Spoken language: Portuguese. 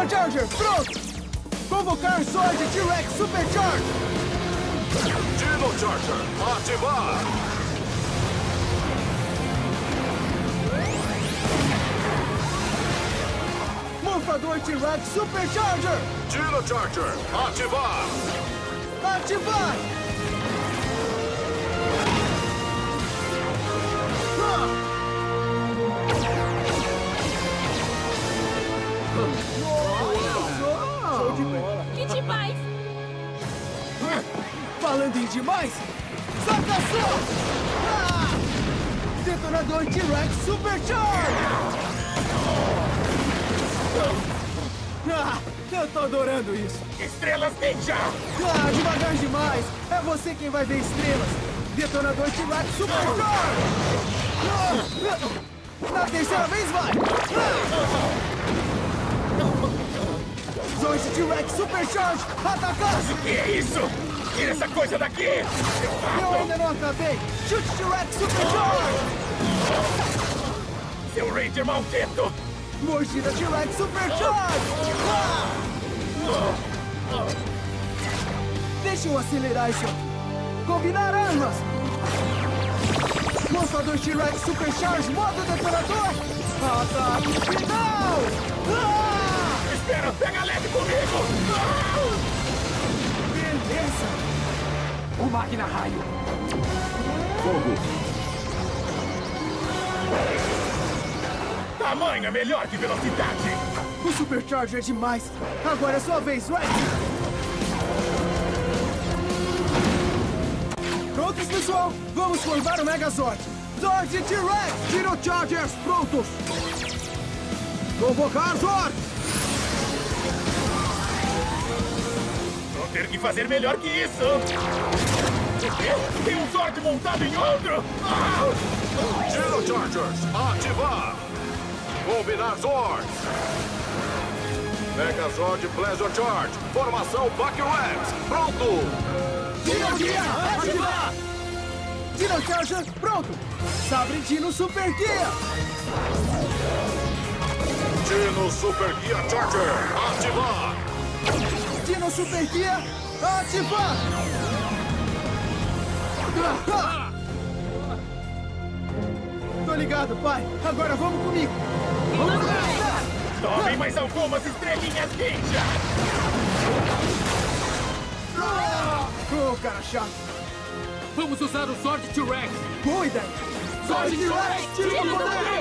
Dino Charger, pronto! Convocar Sword T-Rex Supercharge! Dino Charger, ativar! Morfador T-Rex Supercharger! Dino Charger, ativar! Ativar! Show de bola! Que demais! Falando em demais, saca só! Ah! Detonador T-Rex Supercharge! Ah, eu tô adorando isso! Estrelas Ninja! Ah, devagar demais! É você quem vai ver estrelas! Detonador T-Rex Supercharge! Ah! Na terceira vez vai! Ah! T-Rex Supercharge! Atacar! Que é isso? Tira essa coisa daqui! Eu rato! ainda não acabei! Chute T-Rex Supercharge! Seu Ranger maldito! Mordida T-Rex Supercharge! Deixa eu acelerar isso. Combinar armas! Monstrador T-Rex Supercharge, modo detonador! Ataque final! Máquina raio! Tamanho é melhor que velocidade! O Supercharger é demais! Agora é sua vez, Rex! Prontos, pessoal? Vamos formar o Megazord! Zord T-Rex! Dino Chargers prontos! Convocar Zord! Vou ter que fazer melhor que isso! O quê? Tem um Zord montado em outro! Ah! Dino Chargers, ativar! Combinar Zord! Megazord Pleasure Charge, formação Buck Rex, pronto! Dino Guia, ativar! Dino Charger, pronto! Sabre Dino Super Guia! Dino Super Gear Charger, ativar! Dino Super Guia, ativar! Tô ligado, pai. Agora vamos comigo. Vamos lá! Tomem mais algumas estrelinhas ninja! Ô, cara chato. Vamos usar o Sword T-Rex! Boa ideia. Sword T-Rex! Tira o poder!